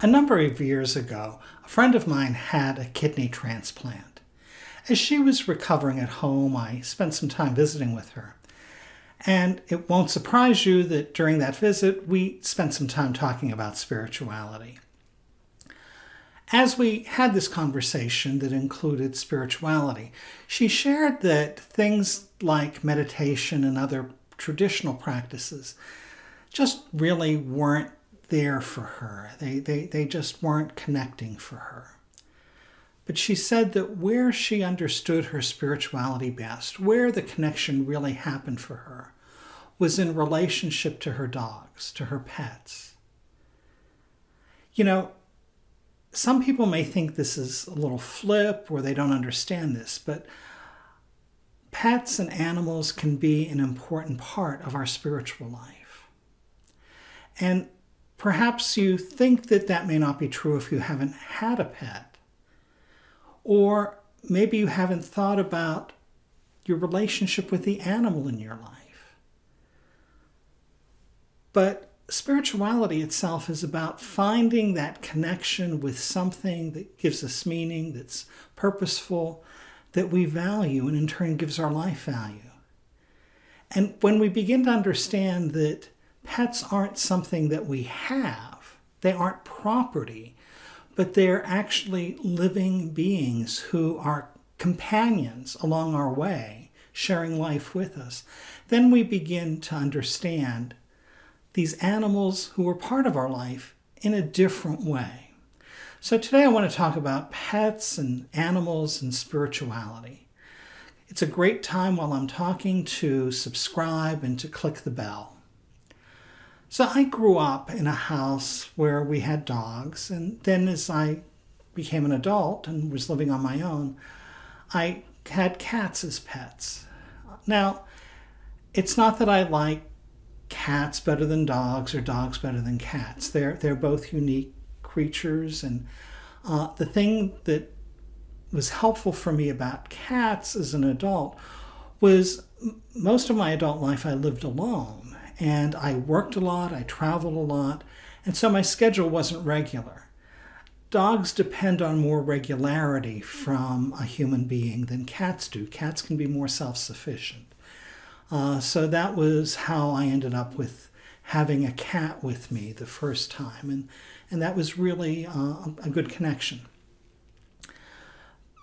A number of years ago, a friend of mine had a kidney transplant. As she was recovering at home, I spent some time visiting with her. And it won't surprise you that during that visit, we spent some time talking about spirituality. As we had this conversation that included spirituality, she shared that things like meditation and other traditional practices just really weren't there for her. They, they, they just weren't connecting for her. But she said that where she understood her spirituality best, where the connection really happened for her, was in relationship to her dogs, to her pets. You know, some people may think this is a little flip or they don't understand this, but pets and animals can be an important part of our spiritual life. And Perhaps you think that that may not be true if you haven't had a pet. Or maybe you haven't thought about your relationship with the animal in your life. But spirituality itself is about finding that connection with something that gives us meaning, that's purposeful, that we value, and in turn gives our life value. And when we begin to understand that pets aren't something that we have, they aren't property, but they're actually living beings who are companions along our way, sharing life with us. Then we begin to understand these animals who are part of our life in a different way. So today I want to talk about pets and animals and spirituality. It's a great time while I'm talking to subscribe and to click the bell. So I grew up in a house where we had dogs, and then as I became an adult and was living on my own, I had cats as pets. Now, it's not that I like cats better than dogs or dogs better than cats. They're they're both unique creatures, and uh, the thing that was helpful for me about cats as an adult was most of my adult life I lived alone and I worked a lot, I traveled a lot, and so my schedule wasn't regular. Dogs depend on more regularity from a human being than cats do. Cats can be more self sufficient. Uh, so that was how I ended up with having a cat with me the first time, and, and that was really uh, a good connection.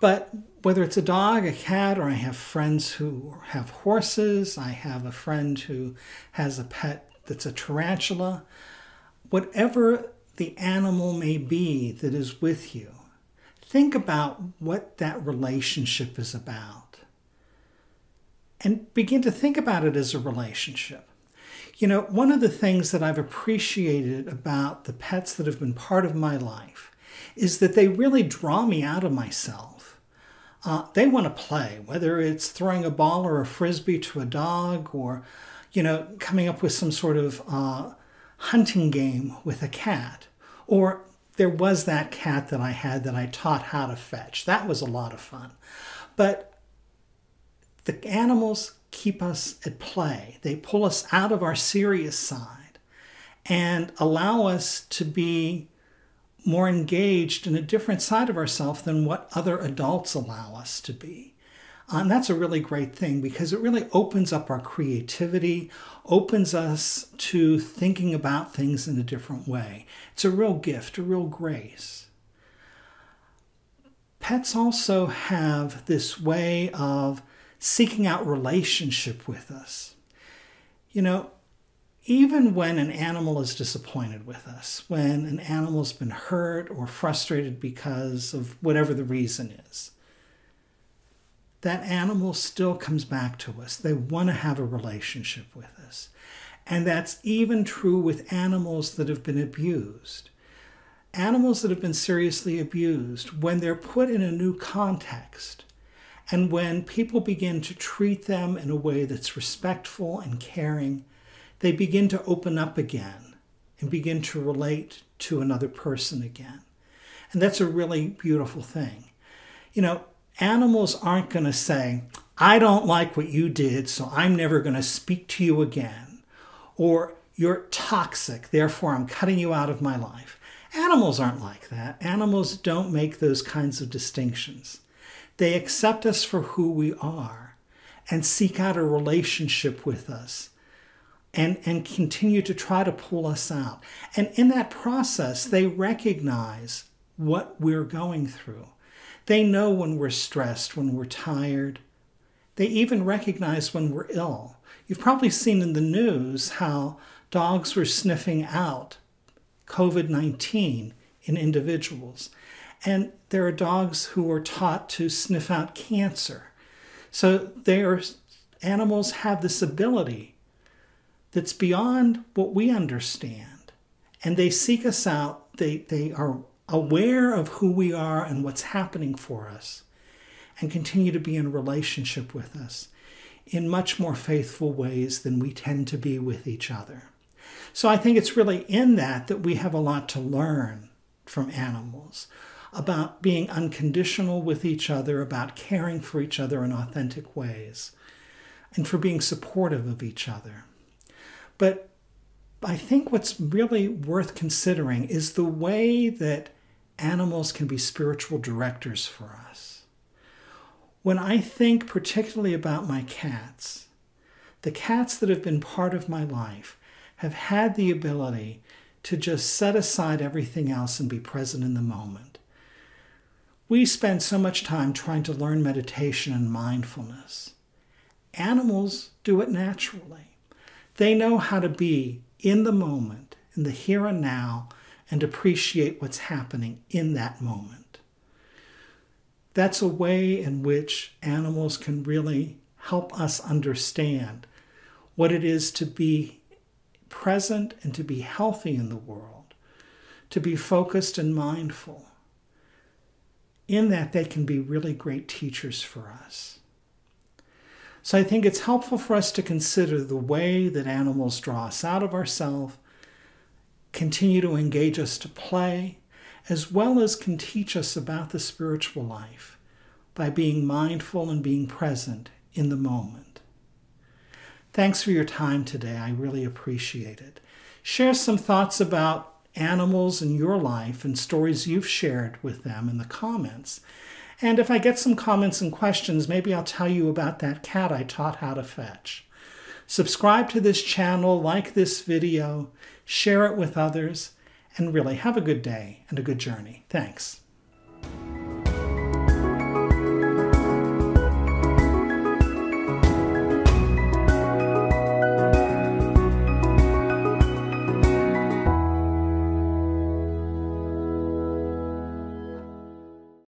But whether it's a dog, a cat, or I have friends who have horses, I have a friend who has a pet that's a tarantula, whatever the animal may be that is with you, think about what that relationship is about. And begin to think about it as a relationship. You know, one of the things that I've appreciated about the pets that have been part of my life is that they really draw me out of myself uh, they want to play, whether it's throwing a ball or a frisbee to a dog or, you know, coming up with some sort of uh, hunting game with a cat. Or there was that cat that I had that I taught how to fetch. That was a lot of fun. But the animals keep us at play, they pull us out of our serious side and allow us to be more engaged in a different side of ourselves than what other adults allow us to be. Uh, and that's a really great thing because it really opens up our creativity, opens us to thinking about things in a different way. It's a real gift, a real grace. Pets also have this way of seeking out relationship with us. You know, even when an animal is disappointed with us, when an animal's been hurt or frustrated because of whatever the reason is, that animal still comes back to us. They want to have a relationship with us. And that's even true with animals that have been abused. Animals that have been seriously abused, when they're put in a new context, and when people begin to treat them in a way that's respectful and caring, they begin to open up again and begin to relate to another person again. And that's a really beautiful thing. You know, animals aren't going to say, I don't like what you did, so I'm never going to speak to you again. Or you're toxic, therefore I'm cutting you out of my life. Animals aren't like that. Animals don't make those kinds of distinctions. They accept us for who we are and seek out a relationship with us and, and continue to try to pull us out. And in that process, they recognize what we're going through. They know when we're stressed, when we're tired. They even recognize when we're ill. You've probably seen in the news how dogs were sniffing out COVID 19 in individuals. And there are dogs who are taught to sniff out cancer. So their animals have this ability that's beyond what we understand. And they seek us out. They, they are aware of who we are and what's happening for us and continue to be in relationship with us in much more faithful ways than we tend to be with each other. So I think it's really in that that we have a lot to learn from animals about being unconditional with each other, about caring for each other in authentic ways, and for being supportive of each other. But I think what's really worth considering is the way that animals can be spiritual directors for us. When I think particularly about my cats, the cats that have been part of my life have had the ability to just set aside everything else and be present in the moment. We spend so much time trying to learn meditation and mindfulness. Animals do it naturally. They know how to be in the moment, in the here and now, and appreciate what's happening in that moment. That's a way in which animals can really help us understand what it is to be present and to be healthy in the world, to be focused and mindful. In that, they can be really great teachers for us. So I think it's helpful for us to consider the way that animals draw us out of ourselves, continue to engage us to play, as well as can teach us about the spiritual life by being mindful and being present in the moment. Thanks for your time today. I really appreciate it. Share some thoughts about animals in your life and stories you've shared with them in the comments. And if I get some comments and questions, maybe I'll tell you about that cat I taught how to fetch. Subscribe to this channel, like this video, share it with others, and really have a good day and a good journey. Thanks.